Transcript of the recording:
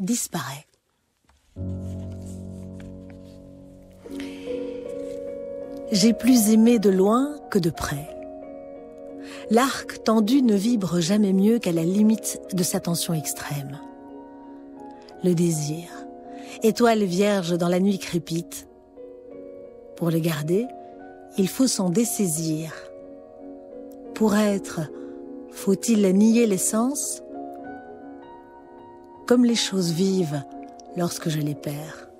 disparaît. J'ai plus aimé de loin que de près. L'arc tendu ne vibre jamais mieux qu'à la limite de sa tension extrême. Le désir, étoile vierge dans la nuit crépite. Pour le garder, il faut s'en dessaisir. Pour être, faut-il nier l'essence? Comme les choses vivent lorsque je les perds.